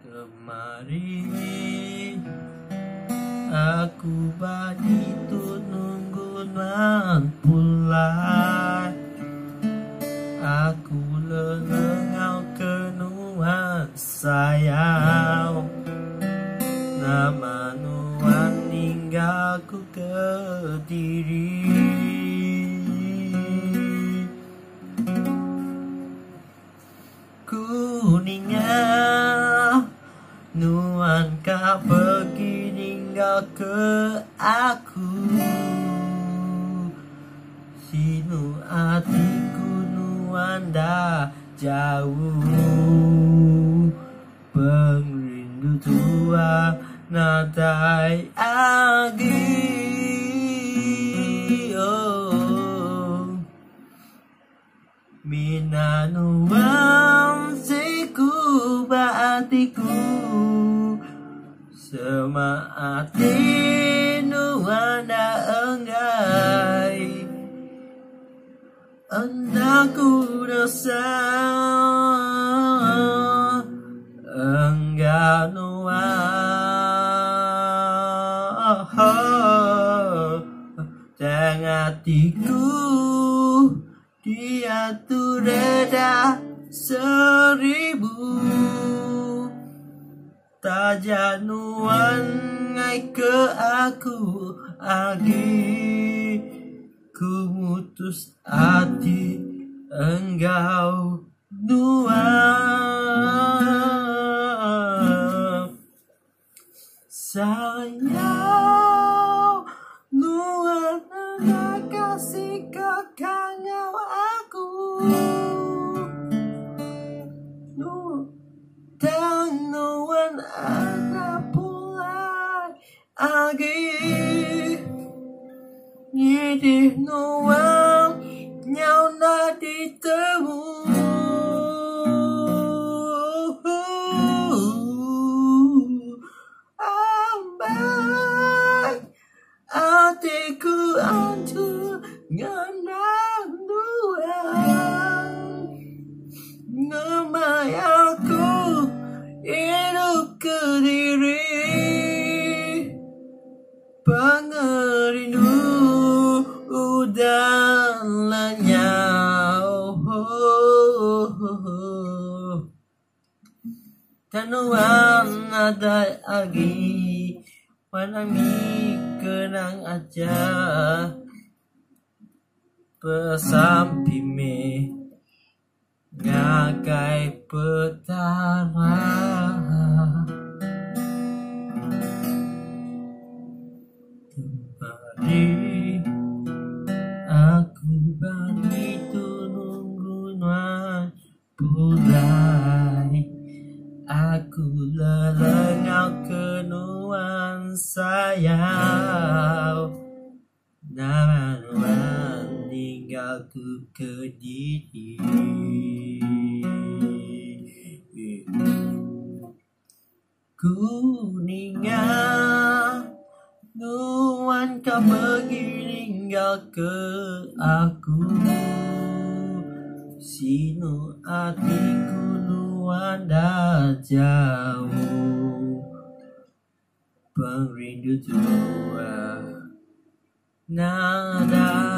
Kemarin aku begitu nunggu nan pulang. Aku lengau kenuan sayang. Nama nuan ninggalku ke diri pergi ninggal ke aku. Sinu hatiku nuan dah jauh. Pengrindu tua nadai agi. Oh. Minanuang siku baatiku Semaati nuanda enggai Andaku dosa. Enggak nuang Dan hatiku dia tuh reda seribu Tak januan ngai ke aku agi Ku mutus hati enggau dua. Sayang Nuan nak kasih kekangau pulai agi Nyidih nuan Tanuan ada lagi Wanami kenang aja. Pesampi me Ngagai petara Kembali sayang Naman ninggalku ke diri. Kuninga Nuan kau pergi ninggal ke aku. Sinu hatiku nuan dah jauh pang rindu tua uh, Nada.